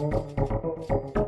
Música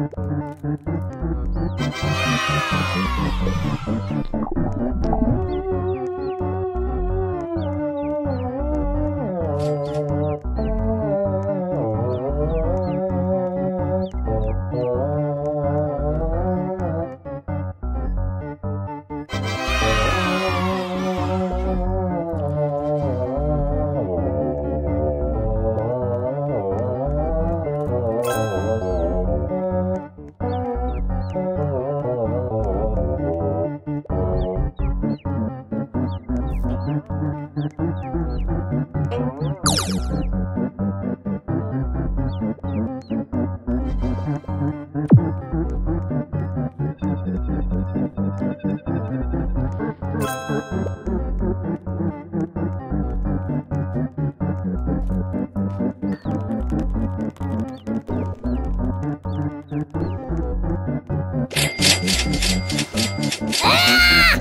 Thank you. Ah!